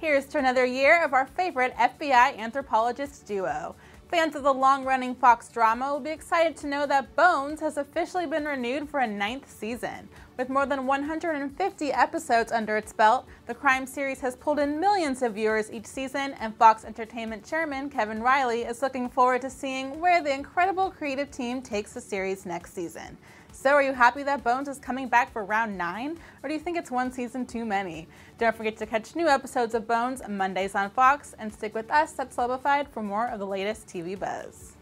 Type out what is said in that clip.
Here's to another year of our favorite FBI anthropologist duo. Fans of the long running Fox drama will be excited to know that Bones has officially been renewed for a ninth season. With more than 150 episodes under its belt, the crime series has pulled in millions of viewers each season, and Fox Entertainment chairman Kevin Reilly is looking forward to seeing where the incredible creative team takes the series next season. So, are you happy that Bones is coming back for round 9, or do you think it's one season too many? Don't forget to catch new episodes of Bones Mondays on Fox, and stick with us at Celebified for more of the latest TV buzz.